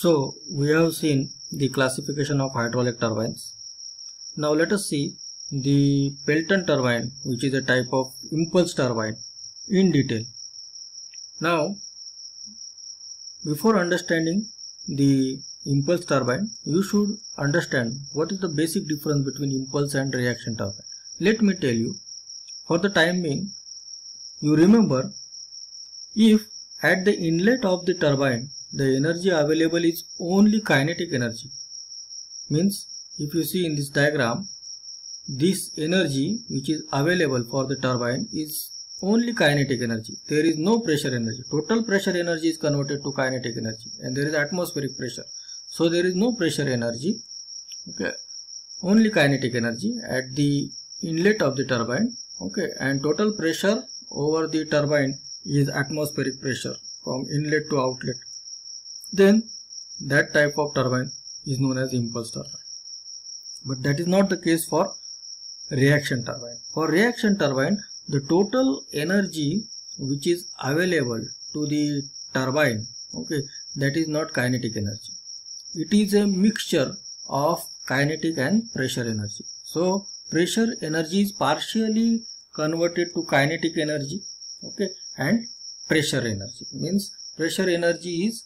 So we have seen the classification of hydraulic turbines. Now let us see the Pelton turbine which is a type of impulse turbine in detail. Now before understanding the impulse turbine you should understand what is the basic difference between impulse and reaction turbine. Let me tell you for the time being you remember if at the inlet of the turbine the energy available is only kinetic energy. Means if you see in this diagram this energy which is available for the turbine is only kinetic energy. There is no pressure energy. Total pressure energy is converted to kinetic energy and there is atmospheric pressure. So there is no pressure energy okay only kinetic energy at the inlet of the turbine okay and total pressure over the turbine is atmospheric pressure from inlet to outlet then that type of turbine is known as impulse turbine. But that is not the case for reaction turbine. For reaction turbine the total energy which is available to the turbine okay that is not kinetic energy. It is a mixture of kinetic and pressure energy. So pressure energy is partially converted to kinetic energy okay and pressure energy. Means pressure energy is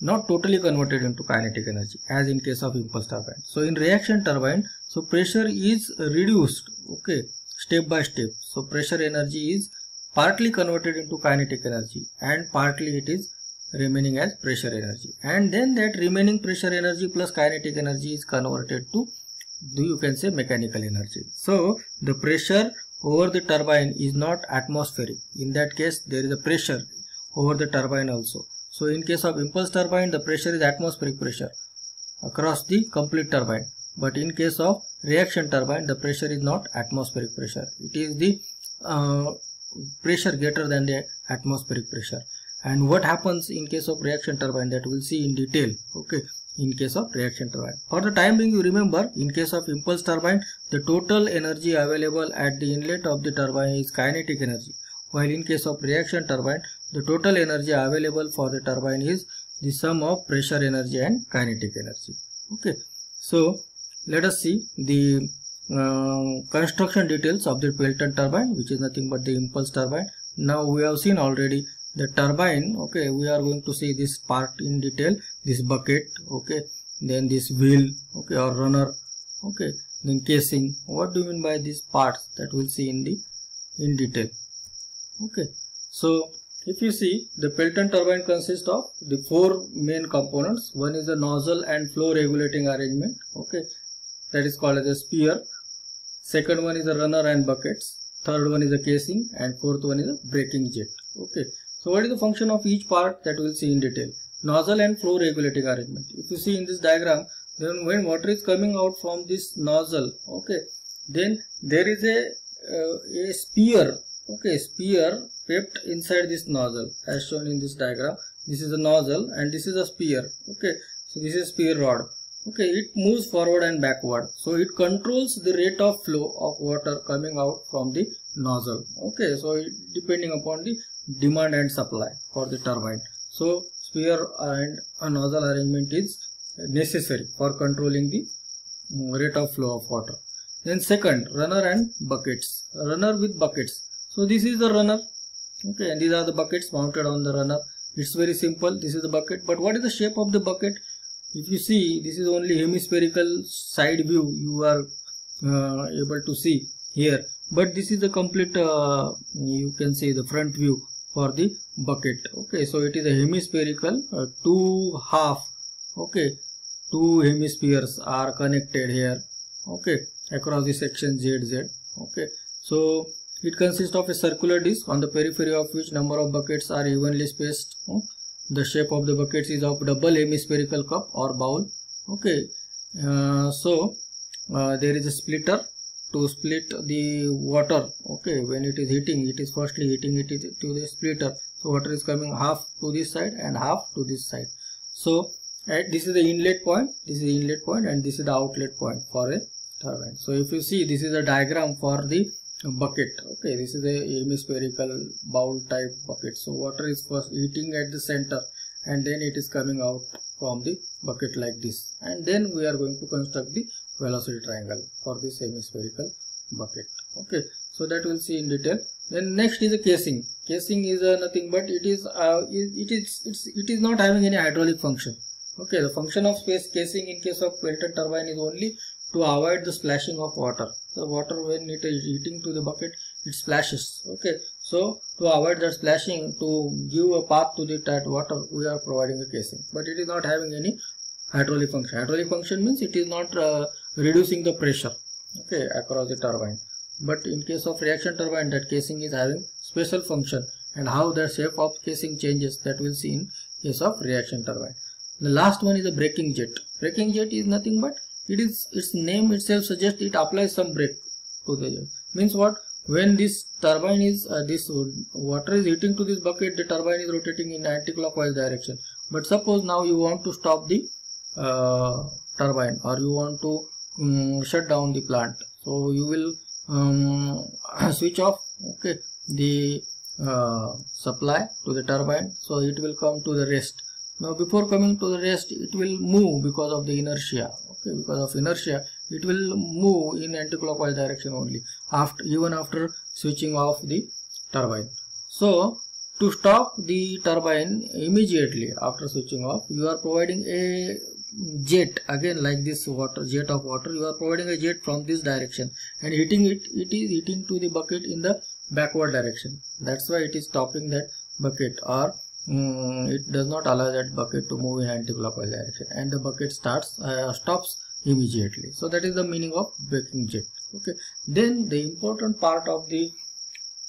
not totally converted into kinetic energy as in case of impulse turbine. So in reaction turbine so pressure is reduced okay step by step. So pressure energy is partly converted into kinetic energy and partly it is remaining as pressure energy. And then that remaining pressure energy plus kinetic energy is converted to do you can say mechanical energy. So the pressure over the turbine is not atmospheric. In that case there is a pressure over the turbine also so in case of impulse turbine the pressure is atmospheric pressure across the complete turbine. But in case of reaction turbine the pressure is not atmospheric pressure. It is the uh, pressure greater than the atmospheric pressure. And what happens in case of reaction turbine that we'll see in detail okay in case of reaction turbine. For the time being you remember in case of impulse turbine the total energy available at the inlet of the turbine is kinetic energy while in case of reaction turbine the total energy available for the turbine is the sum of pressure energy and kinetic energy. Okay so let us see the uh, construction details of the Pelton turbine which is nothing but the impulse turbine. Now we have seen already the turbine okay we are going to see this part in detail this bucket okay then this wheel okay or runner okay then casing what do you mean by these parts that we'll see in the in detail okay. So if you see the Pelton turbine consists of the four main components. One is the nozzle and flow regulating arrangement. Okay. That is called as a spear. Second one is the runner and buckets. Third one is the casing. And fourth one is the braking jet. Okay. So what is the function of each part that we'll see in detail. Nozzle and flow regulating arrangement. If you see in this diagram, then when water is coming out from this nozzle, okay, then there is a, uh, a spear, okay, spear kept inside this nozzle as shown in this diagram. This is a nozzle and this is a spear, okay. So this is spear rod, okay. It moves forward and backward. So it controls the rate of flow of water coming out from the nozzle, okay. So depending upon the demand and supply for the turbine. So spear and a nozzle arrangement is necessary for controlling the mm, rate of flow of water. Then second runner and buckets. Runner with buckets. So this is the runner. Okay, and these are the buckets mounted on the runner. It's very simple. This is the bucket. But what is the shape of the bucket? If you see, this is only hemispherical side view you are uh, able to see here. But this is the complete, uh, you can say the front view for the bucket okay so it is a hemispherical uh, two half okay two hemispheres are connected here okay across the section zz okay so it consists of a circular disc on the periphery of which number of buckets are evenly spaced the shape of the buckets is of double hemispherical cup or bowl okay? Uh, so uh, there is a splitter. To split the water okay when it is heating it is firstly heating it to the splitter. So water is coming half to this side and half to this side. So at this is the inlet point this is the inlet point and this is the outlet point for a turbine. So if you see this is a diagram for the bucket. Okay this is a hemispherical bowl type bucket. So water is first heating at the center and then it is coming out from the bucket like this. And then we are going to construct the velocity triangle for this hemispherical bucket. Okay so that we'll see in detail. Then next is a casing. Casing is uh, nothing but it is uh, it, is it's it is not having any hydraulic function. Okay the function of space casing in case of Pelton turbine is only to avoid the splashing of water. The water when it is heating to the bucket it splashes okay? So to avoid that splashing to give a path to the that water we are providing a casing. But it is not having any hydraulic function. Hydraulic function means it is not uh, reducing the pressure okay across the turbine. But in case of reaction turbine that casing is having special function. And how the shape of casing changes that we'll see in case of reaction turbine. The last one is a braking jet. Braking jet is nothing but it is its name itself suggests it applies some brake to the jet means what? When this turbine is uh, this water is heating to this bucket the turbine is rotating in anti-clockwise direction. But suppose now you want to stop the uh, turbine or you want to um, shut down the plant. So you will um, switch off okay the uh, supply to the turbine. So it will come to the rest. Now before coming to the rest it will move because of the inertia because of inertia it will move in anti-clockwise direction only after even after switching off the turbine. So to stop the turbine immediately after switching off you are providing a jet again like this water jet of water you are providing a jet from this direction and hitting it it is hitting to the bucket in the backward direction. That's why it is stopping that bucket or um, it does not allow that bucket to move in anti-clockwise direction. And the bucket starts uh, stops immediately. So that is the meaning of braking jet. Okay. Then the important part of the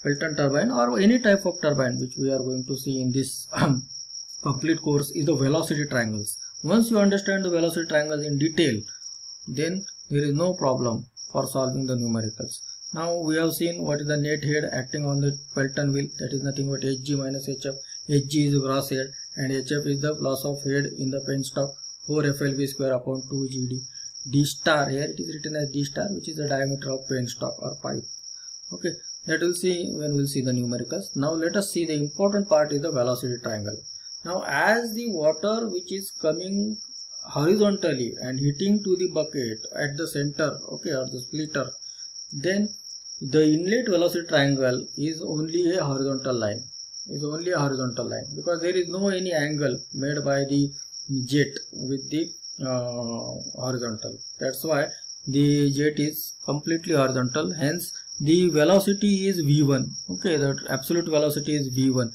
Pelton turbine or any type of turbine which we are going to see in this complete course is the velocity triangles. Once you understand the velocity triangles in detail, then there is no problem for solving the numericals. Now we have seen what is the net head acting on the Pelton wheel. That is nothing but Hg minus Hf. Hg is the gross head and Hf is the loss of head in the penstock 4 FLV square upon 2 GD. D star here it is written as D star which is the diameter of penstock or pipe. Okay that we'll see when we'll see the numericals. Now let us see the important part is the velocity triangle. Now as the water which is coming horizontally and hitting to the bucket at the center okay or the splitter then the inlet velocity triangle is only a horizontal line is only a horizontal line because there is no any angle made by the jet with the uh, horizontal. That's why the jet is completely horizontal. Hence the velocity is v1 okay the absolute velocity is v1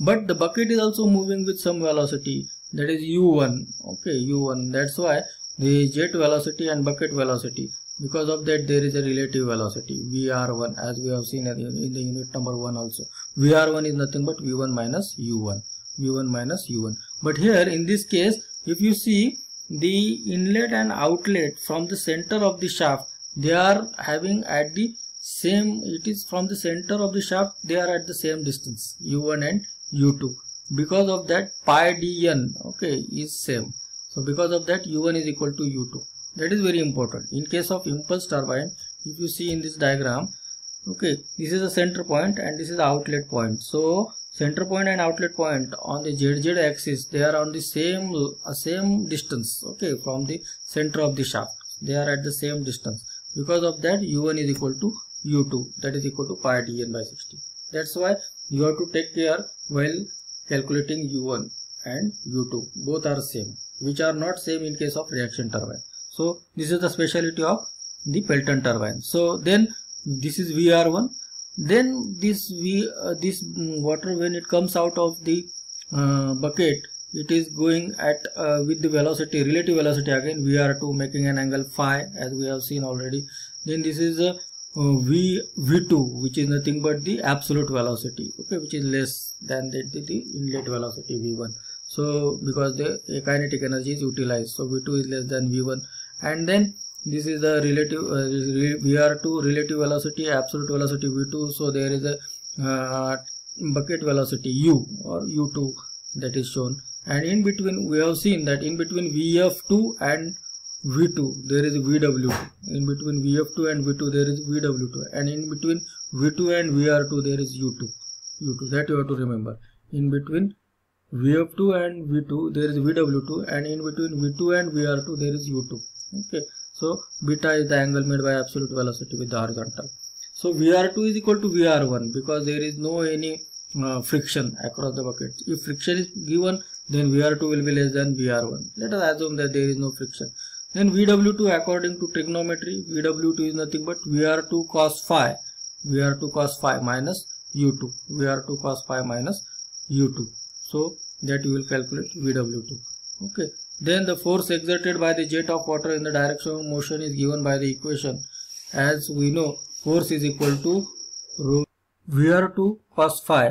but the bucket is also moving with some velocity. That is u1 okay u1 that's why the jet velocity and bucket velocity because of that there is a relative velocity. Vr1 as we have seen in the unit number 1 also. Vr1 is nothing but v1 minus u1 v1 minus u1 but here in this case if you see the inlet and outlet from the center of the shaft they are having at the same it is from the center of the shaft they are at the same distance u1 and u2 because of that pi dn okay is same. So because of that u1 is equal to u2 that is very important. In case of impulse turbine if you see in this diagram okay this is a center point and this is the outlet point. So center point and outlet point on the zz axis they are on the same uh, same distance okay from the center of the shaft. They are at the same distance. Because of that u1 is equal to u2 that is equal to pi dn by 60 that's why you have to take care while calculating u1 and u2 both are same which are not same in case of reaction turbine so this is the speciality of the Pelton turbine. So then this is VR1 then this V uh, this water when it comes out of the uh, bucket it is going at uh, with the velocity relative velocity again VR2 making an angle phi as we have seen already. Then this is a uh, v v2 which is nothing but the absolute velocity okay which is less than the, the, the inlet velocity v1 so because the kinetic energy is utilized so v2 is less than v1 and then this is the relative uh, vr2 relative velocity absolute velocity v2 so there is a uh, bucket velocity u or u2 that is shown. And in between we have seen that in between vf2 and V2 there is VW2 in between VF2 and V2 there is VW2 and in between V2 and VR2 there is U2 U2 that you have to remember. In between vf2 and v2 there is vw2 and in between v2 and vr2 there is u2 okay. So beta is the angle made by absolute velocity with the horizontal. So vr2 is equal to vr1 because there is no any uh, friction across the bucket. If friction is given then vr2 will be less than vr1 let us assume that there is no friction. Then vw2 according to trigonometry vw2 is nothing but vr2 cos phi. Vr2 cos phi minus u2 vr2 cos phi minus u2 so that you will calculate vw2 okay then the force exerted by the jet of water in the direction of motion is given by the equation. As we know force is equal to rho vr2 cos phi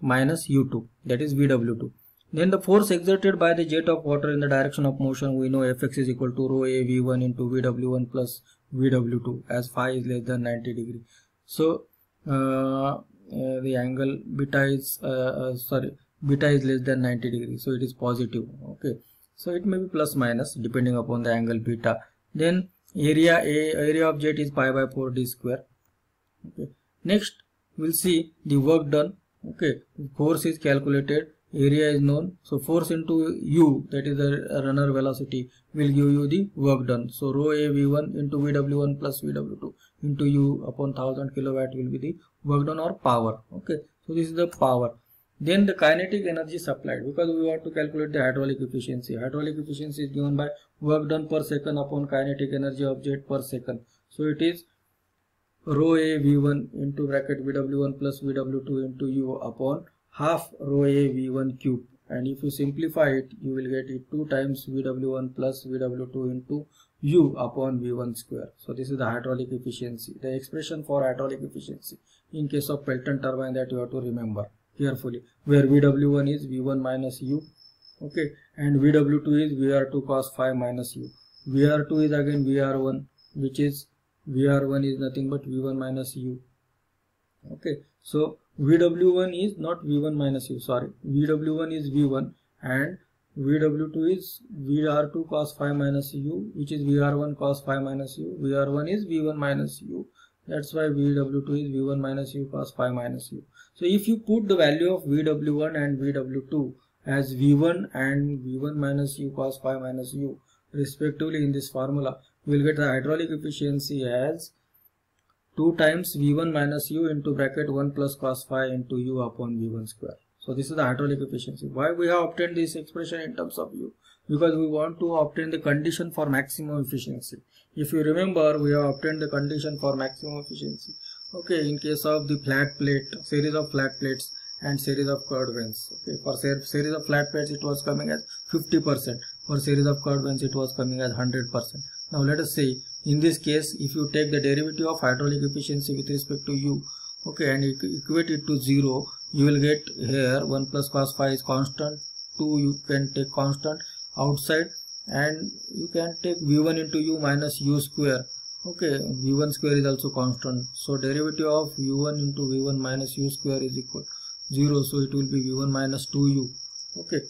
minus u2 that is vw2 then the force exerted by the jet of water in the direction of motion we know fx is equal to rho a v1 into vw1 plus vw2 as phi is less than 90 degree. So uh, uh, the angle beta is uh, uh sorry beta is less than 90 degree so it is positive okay so it may be plus minus depending upon the angle beta. Then area a area of jet is pi by 4 d square. Okay. Next we'll see the work done. Okay. Force is calculated. Area is known. So force into u that is the runner velocity will give you the work done. So rho a v1 into vw1 plus vw2 into u upon 1000 kilowatt will be the work done or power. Okay. So this is the power then the kinetic energy supplied because we want to calculate the hydraulic efficiency. Hydraulic efficiency is given by work done per second upon kinetic energy of jet per second. So it is rho a v1 into bracket vw1 plus vw2 into u upon half rho a v1 cube. And if you simplify it you will get it 2 times vw1 plus vw2 into u upon v1 square. So this is the hydraulic efficiency the expression for hydraulic efficiency. In case of Pelton turbine that you have to remember carefully where vw1 is v1 minus u okay? And vw2 is vr2 cos phi minus u. Vr2 is again vr1 which is vr1 is nothing but v1 minus u okay? So vw1 is not v1 minus u sorry. Vw1 is v1 and vw2 is vr2 cos phi minus u which is vr1 cos phi minus u. Vr1 is v1 minus u. That's why vw2 is v1 minus u cos phi minus u so if you put the value of VW1 and VW2 as V1 and V1 minus U cos phi minus U respectively in this formula, we will get the hydraulic efficiency as 2 times V1 minus U into bracket 1 plus cos phi into U upon V1 square. So this is the hydraulic efficiency. Why we have obtained this expression in terms of U? Because we want to obtain the condition for maximum efficiency. If you remember, we have obtained the condition for maximum efficiency okay in case of the flat plate series of flat plates and series of curved vanes okay for series of flat plates it was coming as 50 percent. For series of curved vanes it was coming as 100 percent. Now let us say in this case if you take the derivative of hydraulic efficiency with respect to u okay and equate it to zero you will get here 1 plus cos phi is constant 2 you can take constant outside and you can take v1 into u minus u square okay v1 square is also constant. So derivative of u1 into v1 minus u square is equal 0 so it will be v1 minus 2u okay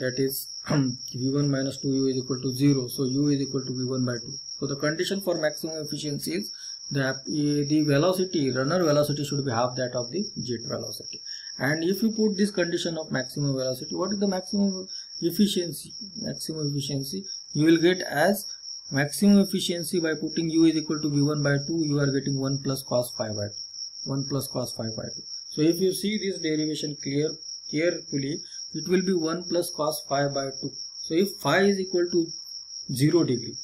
that is v1 minus 2u is equal to 0 so u is equal to v1 by 2 so the condition for maximum efficiency is that the velocity runner velocity should be half that of the jet velocity. And if you put this condition of maximum velocity what is the maximum efficiency? Maximum efficiency you will get as maximum efficiency by putting u is equal to v1 by 2 you are getting 1 plus cos phi by 2 1 plus cos phi by 2 so if you see this derivation clear carefully it will be 1 plus cos phi by 2 so if phi is equal to 0 degree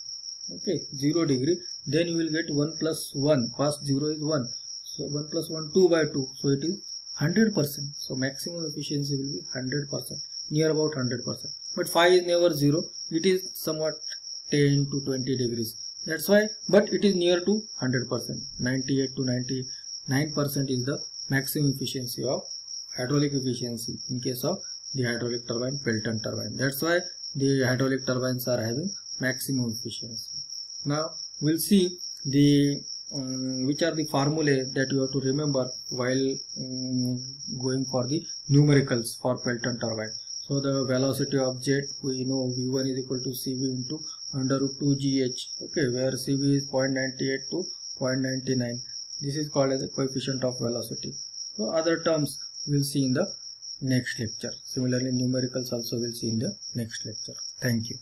okay 0 degree then you will get 1 plus 1 cos 0 is 1 so 1 plus 1 2 by 2 so it is 100 percent. So maximum efficiency will be 100 percent near about 100 percent. But phi is never 0 it is somewhat 10 to 20 degrees. That's why but it is near to 100 percent. 98 to 99 percent is the maximum efficiency of hydraulic efficiency in case of the hydraulic turbine Pelton turbine. That's why the hydraulic turbines are having maximum efficiency. Now we'll see the um, which are the formulae that you have to remember while um, going for the numericals for Pelton turbine. So the velocity of jet we know v1 is equal to cv into under root 2 gh okay where cv is 0.98 to 0.99 this is called as the coefficient of velocity so other terms we'll see in the next lecture. Similarly numericals also we'll see in the next lecture. Thank you.